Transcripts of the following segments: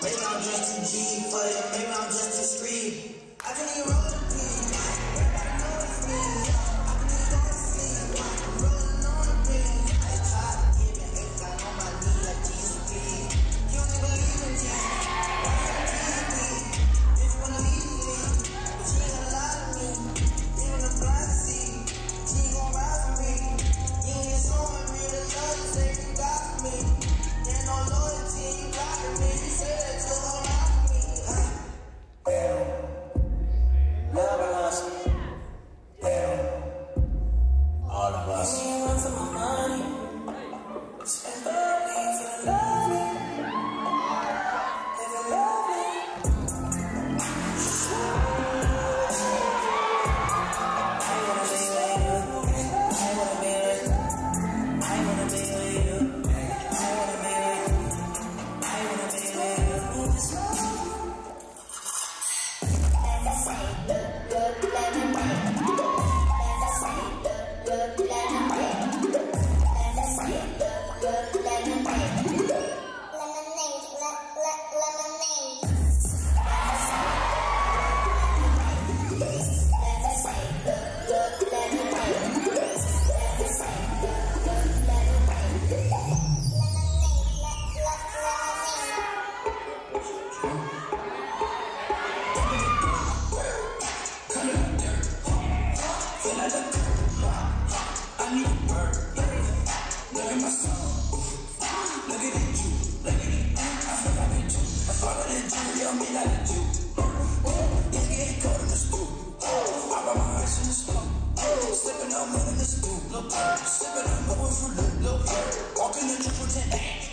Maybe I'm just too deep, you. maybe I'm just too screed. I can eat roller peas. on me like you. Digging cold in this boot. I got my eyes in this boot. Slipping, I'm running this boot. Slipping, I'm going for loop. Walking into pretend.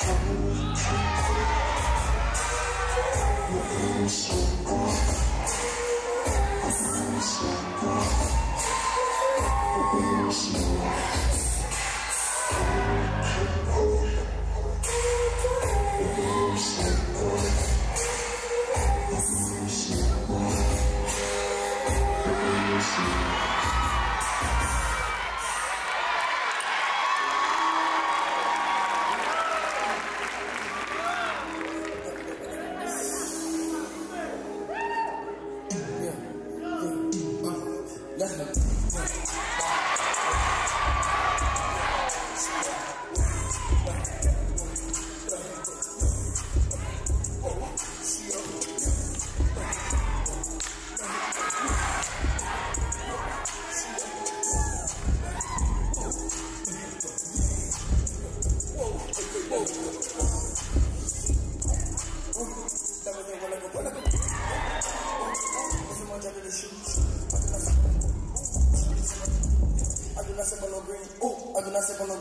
我也曾看过你也想 Let.